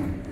Amen.